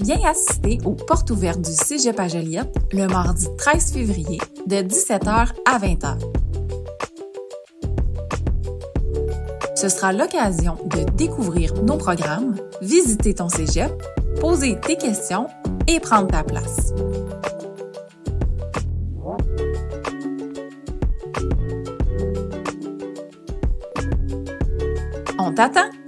Viens assister aux portes ouvertes du Cégep à Joliette le mardi 13 février de 17h à 20h. Ce sera l'occasion de découvrir nos programmes, visiter ton cégep, poser tes questions et prendre ta place. On t'attend!